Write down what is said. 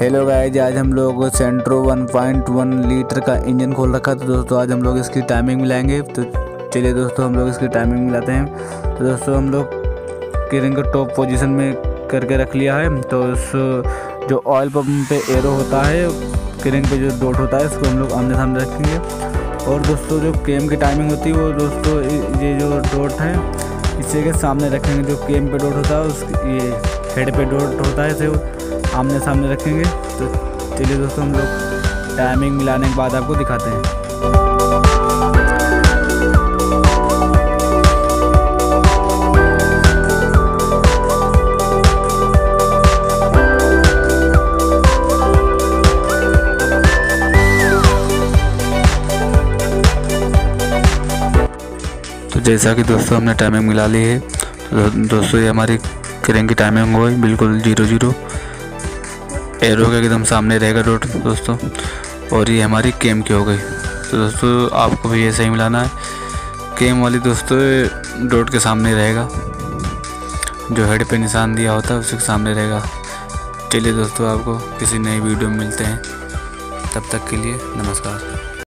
Hello guys आज हम लोग सेंट्रो 1.1 लीटर का इंजन खोल रखा तो दोस्तों, आज हम लोग इसकी टाइमिंग मिलाएँगे। तो चलिए दोस्तों, हम लोग इसकी टाइमिंग मिलाते हैं। तो दोस्तों, हम लोग किरिंग को टॉप पोजीशन में करके रख लिया है। तो उस, जो ऑयल पंप पे एरो होता है किरिंग पे जो डोट होता है उसको हम लोग आमने सामने रखेंगे। और दोस्तों, जो केम की टाइमिंग होती है, वो दोस्तों, ये जो डोट है इसी के सामने रखेंगे जो केम पे डोट होता है, उस ये हेड पे डोट होता है इसे आमने सामने रखेंगे। तो चलिए दोस्तों, हम लोग टाइमिंग मिलाने के बाद आपको दिखाते हैं। तो जैसा कि दोस्तों हमने टाइमिंग मिला ली है तो दोस्तों ये हमारी करेंगे की टाइमिंग हो बिल्कुल ज़ीरो ज़ीरो एरो के एकदम सामने रहेगा डॉट दोस्तों। और ये हमारी केम की हो गई। तो दोस्तों आपको भी ये सही मिलाना है। केम वाली दोस्तों डॉट के सामने रहेगा। जो हेड पे निशान दिया होता है उसके सामने रहेगा। चलिए दोस्तों आपको किसी नई वीडियो में मिलते हैं। तब तक के लिए नमस्कार।